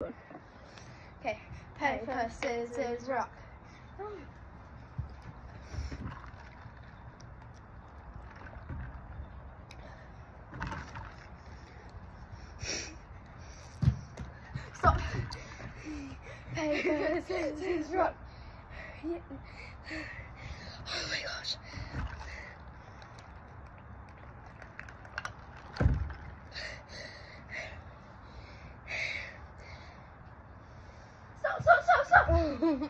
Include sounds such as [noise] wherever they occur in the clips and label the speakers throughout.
Speaker 1: Okay, paper, scissors, rock. Stop. Paper, scissors, rock. Yeah. [laughs] Oh my gosh. Stop, rock.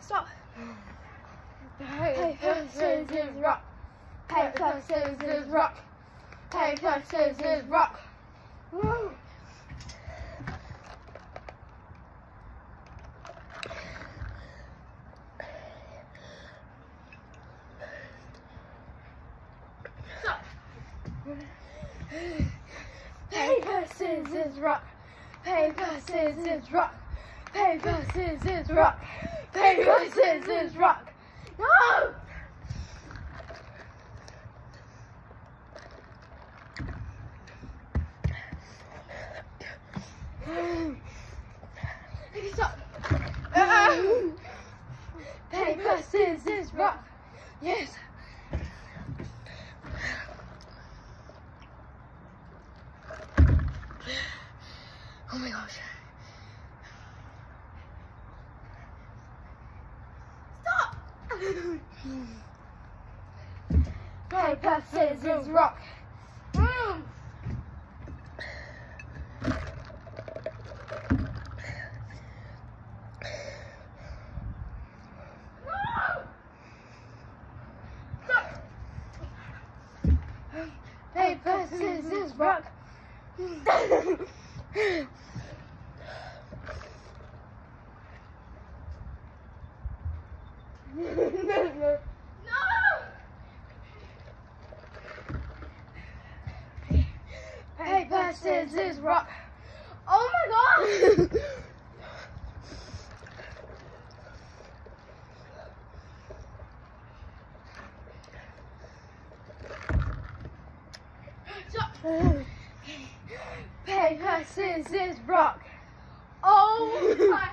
Speaker 1: Stop. Paper, scissors, rock. Paper, scissors, rock. Paper, scissors, rock. Woo. Stop. Paper, scissors, rock. Paper, scissors, rock. Paper, scissors, rock. Paper, scissors, is rock. No! Stop. Ah! Paper, scissors, rock. Yes. Oh my gosh. Stop! Paper, scissors, rock. Mm. No! Stop! Paper, scissors, rock. [laughs] no! Paper, scissors, rock. Oh my god! [laughs] Paper, scissors, rock. Oh my.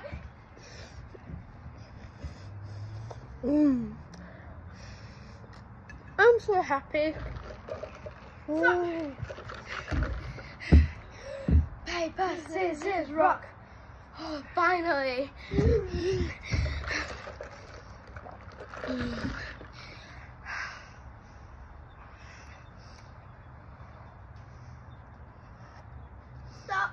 Speaker 2: Mm. I'm so happy. Ooh.
Speaker 1: Paper, scissors, rock. Oh, finally. [laughs] Stop.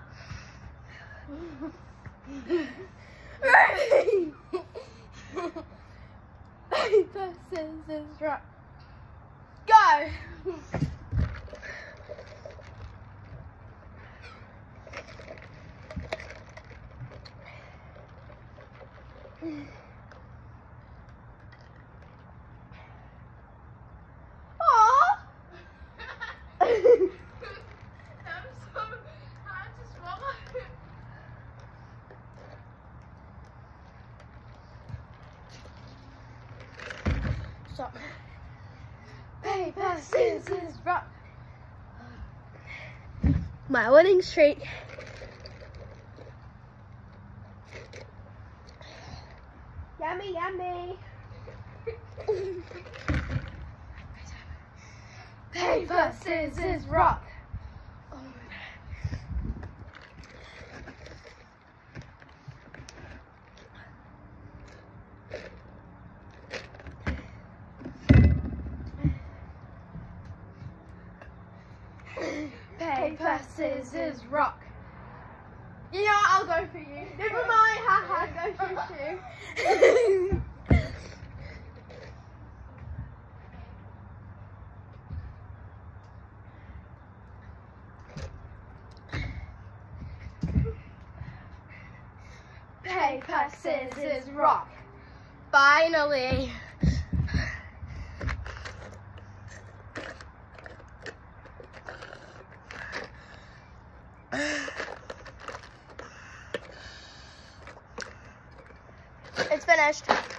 Speaker 1: Ready? Paper, scissors, rock. Go. Aw. [laughs] I'm so hard to swallow. Paper, scissors, rock.
Speaker 2: My winning streak.
Speaker 1: Yummy, yummy. Paper, scissors, rock. Oh. Paper, scissors, rock. You know what? I'll go for you. Never mind. Ha ha. Go for you. Paper, scissors, rock. Finally.
Speaker 2: Finished.